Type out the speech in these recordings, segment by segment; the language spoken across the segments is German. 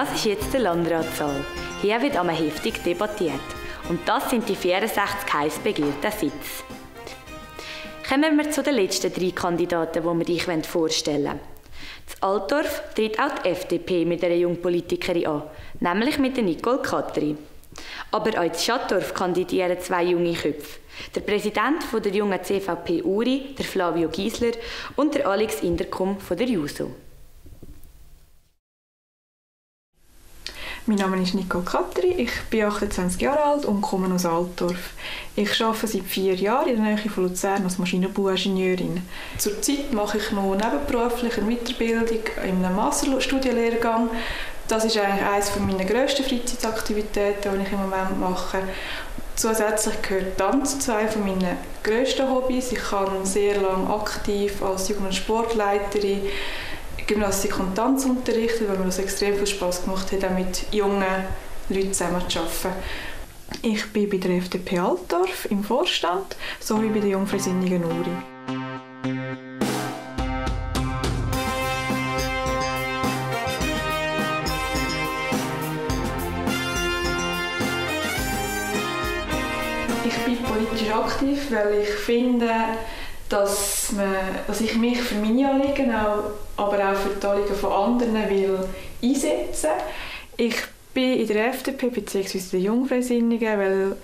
Das ist jetzt der Landratssaal. Hier wird einmal heftig debattiert. Und das sind die 64 heiß begehrten Sitze. Kommen wir zu den letzten drei Kandidaten, die wir euch vorstellen wollen. In Altdorf tritt auch die FDP mit einer Jungpolitikerin an, nämlich mit Nicole Katri. Aber auch in Schattdorf kandidieren zwei junge Köpfe. Der Präsident von der jungen CVP Uri, der Flavio Giesler, und der Alex Inderkum von der JUSO. Mein Name ist Nicole Katri, ich bin 28 Jahre alt und komme aus Altdorf. Ich arbeite seit vier Jahren in der Nähe von Luzern als Maschinenbauingenieurin. Zurzeit mache ich noch nebenberuflich eine Weiterbildung in einem Masterstudienlehrgang. Das ist eigentlich eines meiner grössten Freizeitaktivitäten, die ich im Moment mache. Zusätzlich gehört Tanz zu einem meiner grössten Hobbys. Ich kann sehr lange aktiv als Jugend- und Sportleiterin Gymnastik und Tanz unterrichtet, weil mir das extrem viel Spaß gemacht hat, auch mit jungen Leuten zusammen zu arbeiten. Ich bin bei der FDP Altdorf im Vorstand sowie bei der Jungfreisinnigen Uri. Ich bin politisch aktiv, weil ich finde, dass, man, dass ich mich für meine Anliegen, auch, aber auch für die Anliegen von anderen will einsetzen Ich bin in der FDP bzw. der Jungfreisinnigen, weil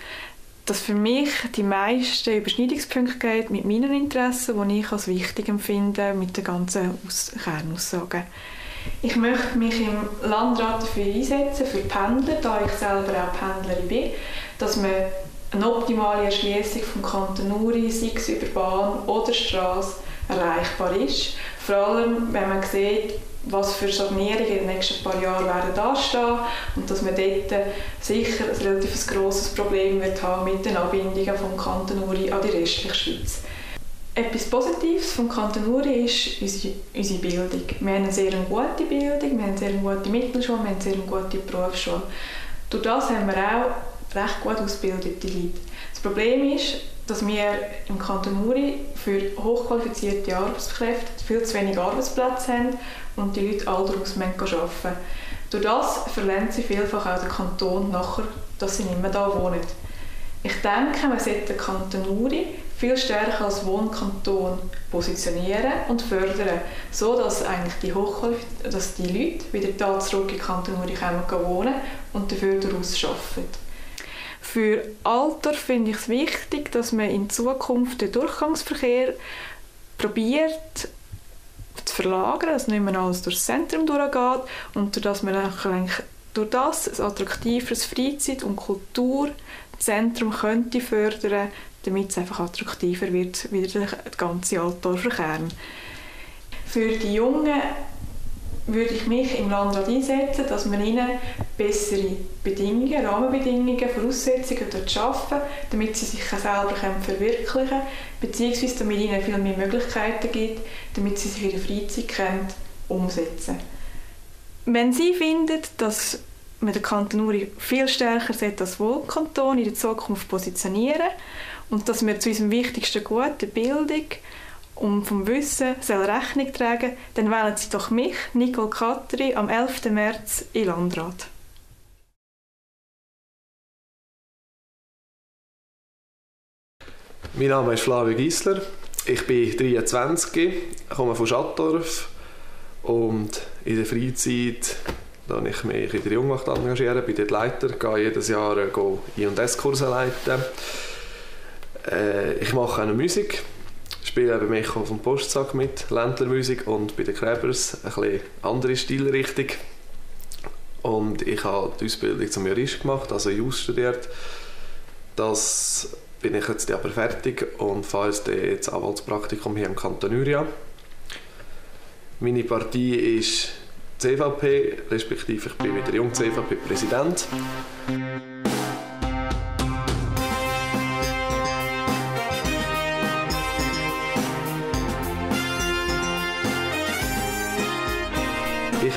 das für mich die meisten Überschneidungspunkte gibt mit meinen Interessen, die ich als wichtig empfinde, mit den ganzen Aus Kernaussagen. Ich möchte mich im Landrat dafür einsetzen, für Pendler, da ich selber auch Pendlerin bin, dass man eine optimale Erschließung vom Kanton Uri, sei es über Bahn oder Straße, erreichbar ist. Vor allem, wenn man sieht, was für Sanierungen in den nächsten paar Jahren werden dastehen und dass man dort sicher ein relativ grosses Problem wird haben mit den Anbindungen vom Kanton Uri an die restliche Schweiz. Etwas Positives vom Kanton Uri ist unsere Bildung. Wir haben eine sehr gute Bildung, wir haben eine sehr gute Mittelschule, wir haben eine sehr gute Berufsschule. Durch das haben wir auch recht gut ausgebildete Leute. Das Problem ist, dass wir im Kanton Muri für hochqualifizierte Arbeitskräfte viel zu wenig Arbeitsplätze haben und die Leute all daraus arbeiten Durch das verlernen sie vielfach auch den Kanton nachher, dass sie nicht mehr da wohnen. Ich denke, man sollte den Kanton Uri viel stärker als Wohnkanton positionieren und fördern, so dass eigentlich die, dass die Leute wieder da zurück in den Kanton Uri kommen wohnen und dafür daraus arbeiten. Für Alter finde ich es wichtig, dass man in Zukunft den Durchgangsverkehr probiert zu verlagern, dass nicht mehr alles durchs Zentrum durchgeht und dass man eigentlich durch das ein attraktiveres Freizeit- und Kulturzentrum könnte fördern, damit es einfach attraktiver wird, wieder der ganze Altdorfer Kern. Für die Jungen würde ich mich im Landrat einsetzen, dass man ihnen bessere Bedingungen, Rahmenbedingungen, Voraussetzungen dort schaffen, damit sie sich selber verwirklichen können, beziehungsweise damit ihnen viel mehr Möglichkeiten gibt, damit sie sich ihre Freizeit können, umsetzen Wenn Sie finden, dass man den Kanton Uri viel stärker als Wohlkanton in der Zukunft positionieren und dass wir zu unserem wichtigsten Gut, der Bildung, und vom Wissen soll Rechnung tragen, dann wählen Sie doch mich, Nicole Katri, am 11. März in Landrat. Mein Name ist Flavio Giesler. Ich bin 23, komme von Schattdorf und in der Freizeit da ich mich in der Jungmacht engagiere, bin dort Leiter, gehe jedes Jahr I&S-Kurse leiten. Äh, ich mache auch Musik, spiele bei Micho vom Postsack mit, Ländlermusik und bei den Krebers ein bisschen andere Stilrichtung. Und ich habe die Ausbildung zum Jurist gemacht, also Jus studiert. Das bin ich jetzt aber fertig und fahre jetzt das Anwaltspraktikum hier im Kanton Uria. Meine Partei ist CVP, respektive ich bin mit der Jung CVP Präsident.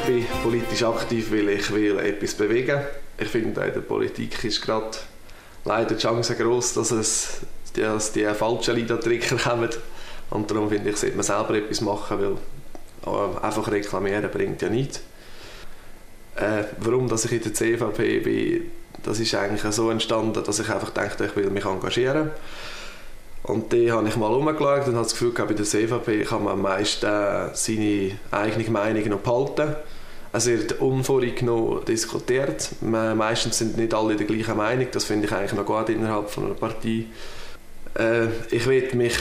Bin politisch aktiv, weil ich will etwas bewegen. Ich finde, in der Politik ist gerade leider die Chance groß, dass es dass die falschen Leidtrigger kommen. Und darum finde ich, sollte man selber etwas machen, weil äh, einfach reklamieren bringt ja nichts. Äh, warum dass ich in der CVP bin, das ist eigentlich so entstanden, dass ich einfach dachte, ich will mich engagieren. Und dann habe ich mal umgeschaut und habe das Gefühl, bei der CVP kann man am meisten seine eigene Meinung noch behalten. Es wird unvoreingenommen diskutiert. Meistens sind nicht alle der gleichen Meinung. Das finde ich eigentlich noch gut innerhalb von einer Partei. Äh, ich will mich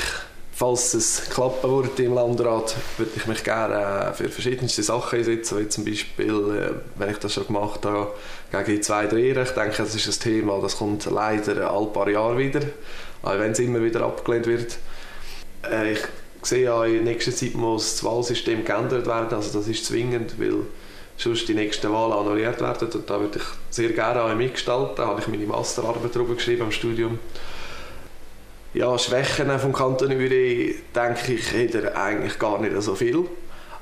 falls es klappen würde im Landrat, würde ich mich gerne äh, für verschiedenste Sachen einsetzen, wie zum Beispiel, äh, wenn ich das schon gemacht habe, gegen die zwei Dreher. Ich denke, das ist ein Thema, das kommt leider alle paar Jahre wieder, auch wenn es immer wieder abgelehnt wird. Äh, ich sehe ja in nächster Zeit muss das Wahlsystem geändert werden, also das ist zwingend, weil sonst die nächsten Wahlen annulliert werden und da würde ich sehr gerne auch mitgestalten. Da habe ich meine Masterarbeit darüber geschrieben im Studium ja, Schwächen vom Kanton Uri, denke ich, er eigentlich gar nicht so viel.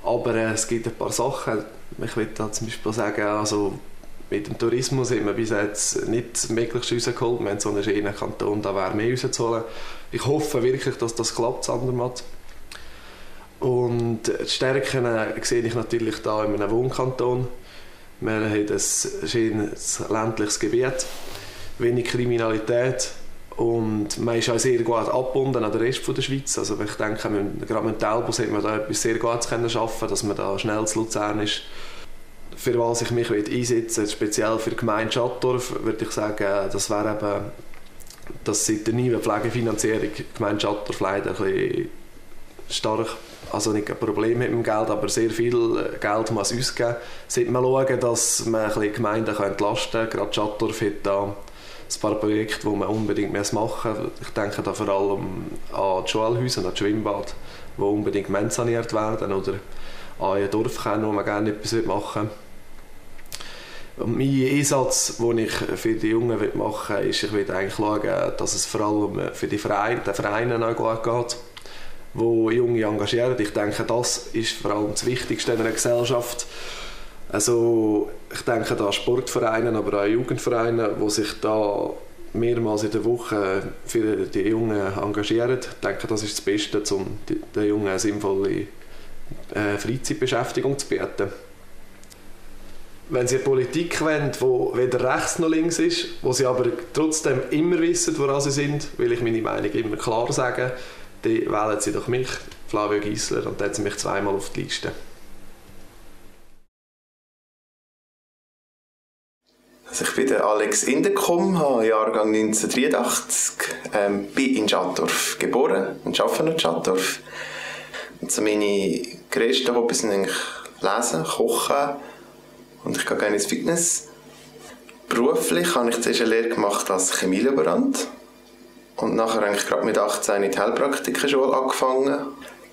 Aber äh, es gibt ein paar Sachen. Ich würde da zum Beispiel sagen, also mit dem Tourismus haben wir bis jetzt nicht möglichst rausgeholt. Wir haben so einen schönen Kanton, da wäre mehr rauszuholen. Ich hoffe wirklich, dass das klappt, Andermatt. Und die Stärken äh, sehe ich natürlich da in einem Wohnkanton. Wir haben ein schönes ländliches Gebiet, wenig Kriminalität, und man ist auch sehr gut abgebunden an den Rest der Schweiz. Also ich denke, gerade mit Telbus hat man da etwas sehr Gutes können schaffen, dass man da schnell zu Luzern ist. Für was ich mich einsetzen will, speziell für die Gemeinde Schattdorf, würde ich sagen, das wäre eben, dass seit der neuen Pflegefinanzierung die Gemeinde Schattdorf leider ein bisschen stark, also nicht ein Problem mit dem Geld, aber sehr viel Geld muss ausgeben. Sollte man schauen, dass man ein bisschen Gemeinden entlasten kann. Gerade Schattdorf hat da ein paar Projekte, die man unbedingt machen muss. Ich denke da vor allem an die Schulhäuser, an das Schwimmbad, die unbedingt saniert werden oder an ein Dorfkern, wo man gerne etwas machen will. Und mein Einsatz, den ich für die Jungen machen will, ist, ich will eigentlich schauen, dass es vor allem für die Vereine, den Vereinen auch gut geht, wo Junge engagieren. Ich denke, das ist vor allem das Wichtigste in einer Gesellschaft also ich denke da Sportvereine, aber auch Jugendvereine, die sich da mehrmals in der Woche für die Jungen engagieren. Ich denke, das ist das Beste, um den Jungen eine sinnvolle äh, Freizeitbeschäftigung zu bieten. Wenn sie eine Politik wollen, die weder rechts noch links ist, wo sie aber trotzdem immer wissen, woran sie sind, will ich meine Meinung immer klar sagen, dann wählen sie doch mich, Flavio Giesler, und dann setzen sie mich zweimal auf die Liste. Also ich bin der Alex Indekum, habe Jahrgang 1983, ähm, bin in Schattdorf geboren und arbeite in Schattdorf. Und so meine grössten Hobbys sind eigentlich Lesen, Kochen und ich gehe gerne ins Fitness. Beruflich habe ich zuerst eine Lehre gemacht als Chemielaborant und nachher eigentlich gerade mit 18 in die Heilpraktikerschule angefangen.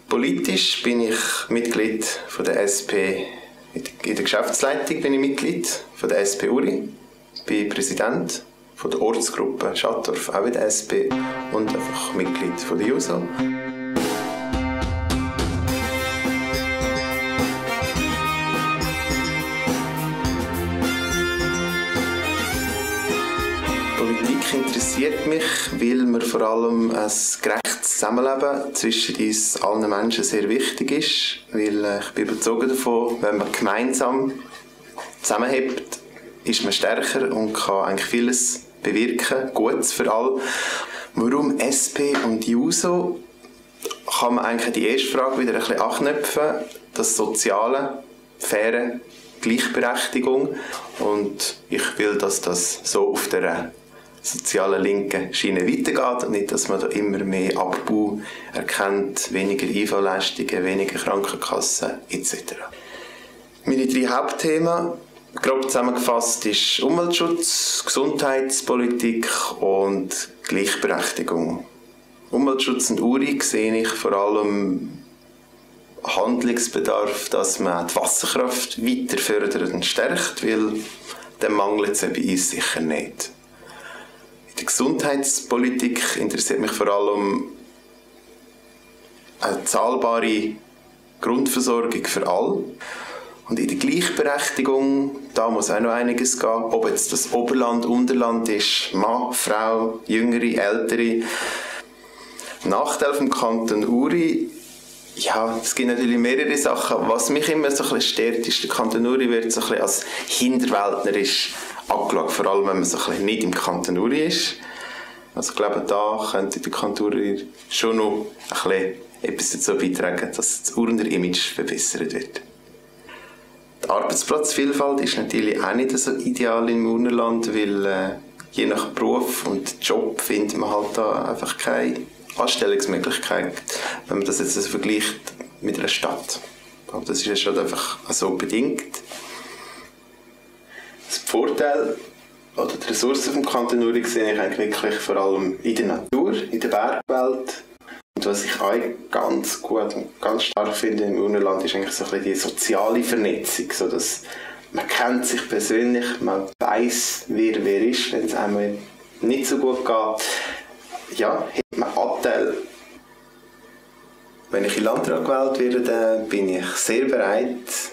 Politisch bin ich Mitglied von der SP in der Geschäftsleitung bin ich Mitglied von der SP Uri bin Präsident von der Ortsgruppe Schattdorf, auch in der SP und einfach Mitglied von der JUSO. Interessiert mich, weil mir vor allem ein gerechtes Zusammenleben zwischen uns allen Menschen sehr wichtig ist, weil äh, ich bin überzeugt davon, wenn man gemeinsam zusammenhebt, ist man stärker und kann eigentlich vieles bewirken, Gutes für alle. Warum SP und JUSO? Kann man eigentlich die erste Frage wieder ein bisschen anknüpfen. Das Soziale, faire Gleichberechtigung. Und ich will, dass das so auf der sozialen linken Schiene weitergeht und nicht, dass man da immer mehr Abbau erkennt, weniger IV-Leistungen, weniger Krankenkassen etc. Meine drei Hauptthemen Grob zusammengefasst ist Umweltschutz, Gesundheitspolitik und Gleichberechtigung. Umweltschutz und URI sehe ich vor allem Handlungsbedarf, dass man die Wasserkraft weiter fördert und stärkt, weil dann mangelt es bei uns sicher nicht. Der Gesundheitspolitik interessiert mich vor allem eine zahlbare Grundversorgung für alle und in der Gleichberechtigung, da muss auch noch einiges gehen, ob jetzt das Oberland, Unterland ist, Mann, Frau, Jüngere, Ältere. Nachteil vom Kanton Uri Ja, es gibt natürlich mehrere Sachen. Was mich immer so ein bisschen stört, ist, der Kanton Uri wird so ein bisschen als hinterwäldlerisch angeschaut, vor allem wenn man so ein nicht im Kanton Uri ist. Also ich glaube, da könnte der Kanton Uri schon noch ein bisschen etwas dazu beitragen, dass das Urner Image verbessert wird. Die Arbeitsplatzvielfalt ist natürlich auch nicht so ideal im Urnerland, weil äh, je nach Beruf und Job findet man halt da einfach keine Anstellungsmöglichkeit, wenn man das jetzt also vergleicht mit einer Stadt. Aber das ist ja schon einfach so bedingt. Vorteil oder die Ressourcen vom Kanton Uri sehe ich eigentlich wirklich vor allem in der Natur, in der Bergwelt. Und was ich auch ganz gut und ganz stark finde im Urnerland ist eigentlich so ein bisschen die soziale Vernetzung, so dass man kennt sich persönlich, man weiß, wer wer ist, wenn es einem nicht so gut geht. Ja, hat man Anteil. Wenn ich in Landrat gewählt werde, bin ich sehr bereit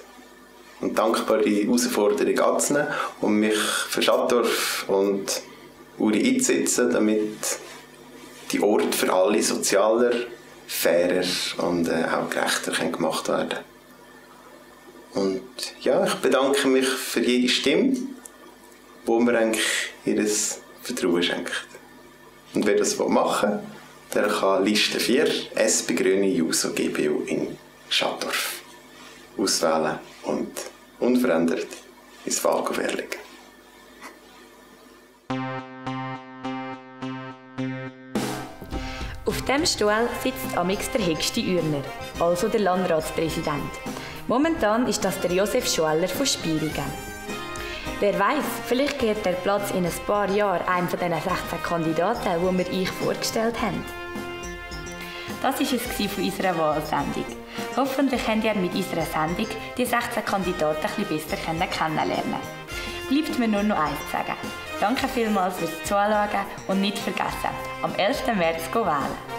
und dankbar, die Herausforderung anzunehmen und mich für Schattdorf und Uri einzusetzen, damit die Orte für alle sozialer, fairer und äh, auch gerechter gemacht werden Und ja, ich bedanke mich für jede Stimme, wo mir eigentlich ihr Vertrauen schenkt. Und wer das machen will, der kann Liste 4 SP Grüne Juso GBU in Schattdorf auswählen und unverändert ins Wahlkuvert legen. Auf dem Stuhl sitzt amix der höchste Ürner, also der Landratspräsident. Momentan ist das der Josef Schueller von Spierigen. Wer weiß, vielleicht geht der Platz in ein paar Jahren einem von diesen 16 Kandidaten, die wir euch vorgestellt haben. Das war es von unserer Wahlsendung. Hoffentlich habt ihr mit unserer Sendung die 16 Kandidaten ein bisschen besser kennenlernen Bleibt mir nur noch eins zu sagen. Danke vielmals fürs Zuschauen und nicht vergessen, am 11. März wählen.